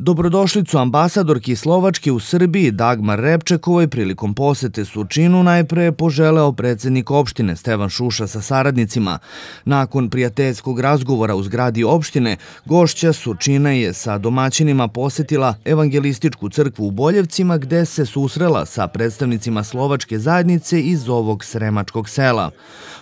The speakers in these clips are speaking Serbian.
Dobrodošlicu ambasadorki Slovačke u Srbiji Dagmar Repčekovoj prilikom posete Surčinu najpre je poželeo predsednik opštine Stevan Šuša sa saradnicima. Nakon prijateljskog razgovora u zgradi opštine, gošća Surčina je sa domaćinima posetila Evangelističku crkvu u Boljevcima gde se susrela sa predstavnicima Slovačke zajednice iz ovog sremačkog sela.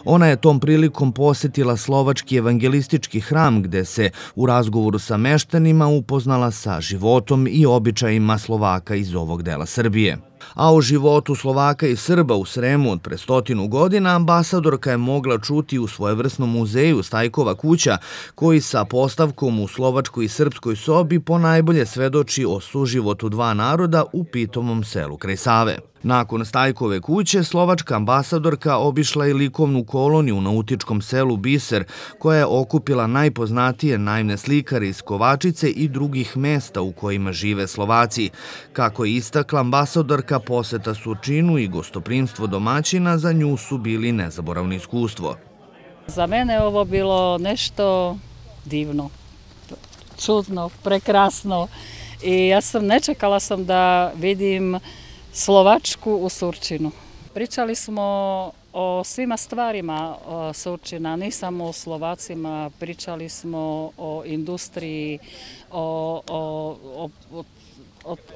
Ona je tom prilikom posetila Slovački evangelistički hram gde se u razgovoru sa meštanima upoznala sa životom i običajima Slovaka iz ovog dela Srbije. A o životu Slovaka i Srba u Sremu od prestotinu godina ambasadorka je mogla čuti u svojevrsnom muzeju Stajkova kuća, koji sa postavkom u slovačkoj i srpskoj sobi ponajbolje svedoči o suživotu dva naroda u pitomom selu kraj Save. Nakon Stajkove kuće, slovačka ambasadorka obišla i likovnu koloniju u nautičkom selu Biser, koja je okupila najpoznatije najmne slikare iz Kovačice i drugih mesta u kojima žive Slovaci. Kako je istakla ambasadorka, poseta Surčinu i gostoprimstvo domaćina za nju su bili nezaboravno iskustvo. Za mene ovo bilo nešto divno, čudno, prekrasno i ja sam, ne čekala sam da vidim Slovačku u Surčinu. Pričali smo o svima stvarima Surčina, ne samo o Slovacima, pričali smo o industriji, o, o, o, o,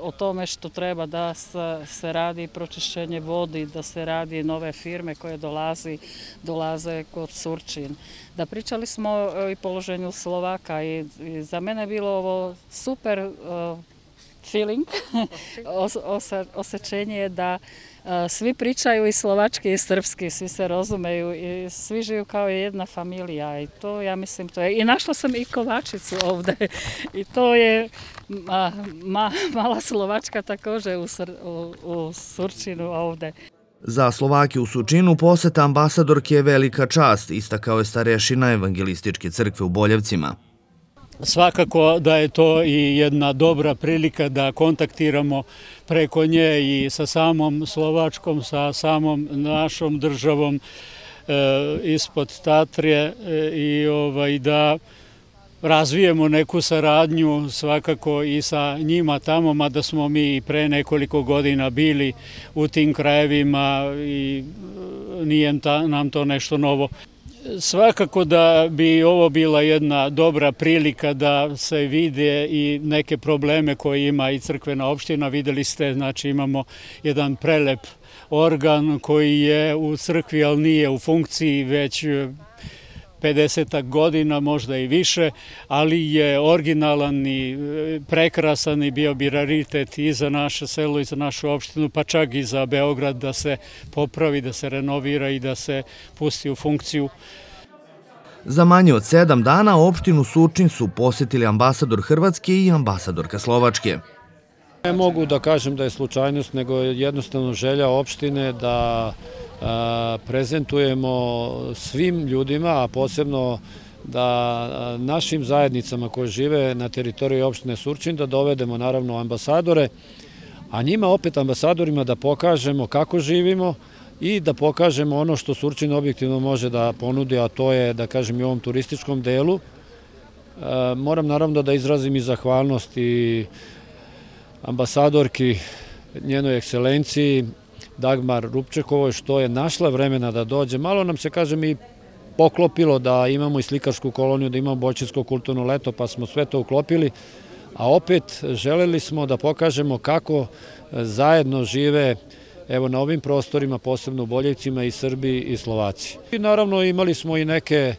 o tome što treba da se, se radi pročišćenje vodi, da se radi nove firme koje dolazi, dolaze kod Surčin. Da pričali smo i položenju Slovaka i, i za mene je bilo ovo super uh, feeling, osjećenje je da svi pričaju i slovački i srpski, svi se razumeju i svi živu kao jedna familija i to ja mislim to je. I našla sam i Kovačicu ovde i to je ma, ma, mala Slovačka takođe u, u, u Surčinu ovde. Za Slovaki u Sučinu poseta ambasadorke je velika čast, istakao je starešina Evangelističke crkve u Boljevcima. Svakako da je to i jedna dobra prilika da kontaktiramo preko nje i sa samom Slovačkom, sa samom našom državom e, ispod Tatrije e, i ovaj, da razvijemo neku saradnju svakako i sa njima tamo, mada smo mi pre nekoliko godina bili u tim krajevima i e, nije nam to nešto novo. Svakako da bi ovo bila jedna dobra prilika da se vide i neke probleme koje ima i crkvena opština. Videli ste, znači imamo jedan prelep organ koji je u crkvi, ali nije u funkciji, već 50 godina, možda i više, ali je originalan i e, prekrasan i bio bi raritet i za naše selo i za našu opštinu, pa čak i za Beograd da se popravi, da se renovira i da se pusti u funkciju. Za manje od sedam dana opštinu Surčin su posetili ambasador Hrvatske i ambasadorka Slovačke. Ne mogu da kažem da je slučajnost, nego je jednostavno želja opštine da prezentujemo svim ljudima, a posebno da našim zajednicama koje žive na teritoriji opštine Surčin da dovedemo naravno ambasadore, a njima opet ambasadorima da pokažemo kako živimo i da pokažemo ono što Surčin objektivno može da ponudi, a to je, da kažem, i ovom turističkom delu. Moram naravno da izrazim i zahvalnost i ambasadorki njenoj ekscelenciji Dagmar Rupčekovoj što je našla vremena da dođe. Malo nam se, kažem, i poklopilo da imamo i slikarsku koloniju, da imamo boćinsko kulturno leto, pa smo sve to uklopili, a opet želeli smo da pokažemo kako zajedno žive evo na ovim prostorima, posebno u Boljevcima i Srbiji i Slovaci. I naravno imali smo i neke e,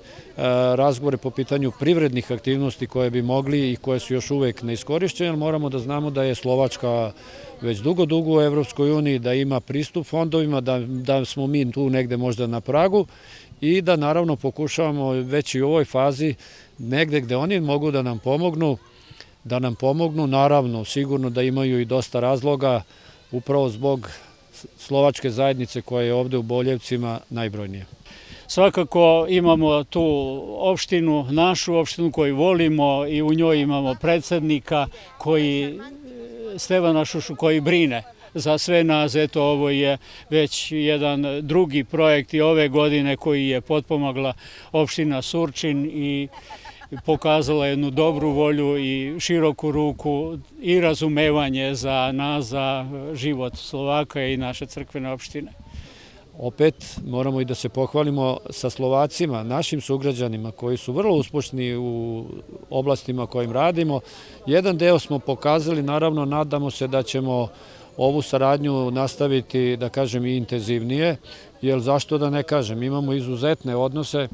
razgovore po pitanju privrednih aktivnosti koje bi mogli i koje su još uvek neiskorišćene, moramo da znamo da je Slovačka već dugo, dugo u Evropskoj uniji, da ima pristup fondovima, da, da smo mi tu negde možda na pragu i da naravno pokušavamo već i u ovoj fazi negde gde oni mogu da nam pomognu, da nam pomognu, naravno sigurno da imaju i dosta razloga upravo zbog slovačke zajednice koja je ovde u Boljevcima najbrojnija. Svakako imamo tu opštinu, našu opštinu koju volimo i u njoj imamo predsednika koji, Stevana Šušu, koji brine za sve nas. Eto, ovo je već jedan drugi projekt i ove godine koji je potpomagla opština Surčin i pokazala jednu dobru volju i široku ruku i razumevanje za nas, za život Slovaka i naše crkvene opštine. Opet moramo i da se pohvalimo sa Slovacima, našim sugrađanima koji su vrlo uspošni u oblastima kojim radimo. Jedan deo smo pokazali, naravno nadamo se da ćemo ovu saradnju nastaviti, da kažem, i intenzivnije, jer zašto da ne kažem, imamo izuzetne odnose,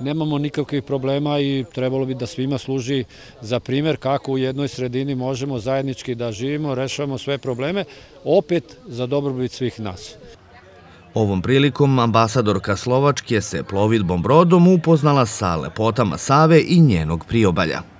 nemamo nikakvih problema i trebalo bi da svima služi za primer kako u jednoj sredini možemo zajednički da živimo, rešavamo sve probleme, opet za dobrobit svih nas. Ovom prilikom ambasadorka Slovačke se plovidbom brodom upoznala sa lepotama Save i njenog priobalja.